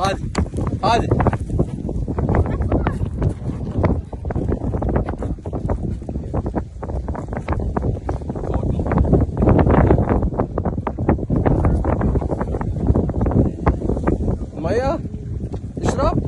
هذي هذي المية اشرب؟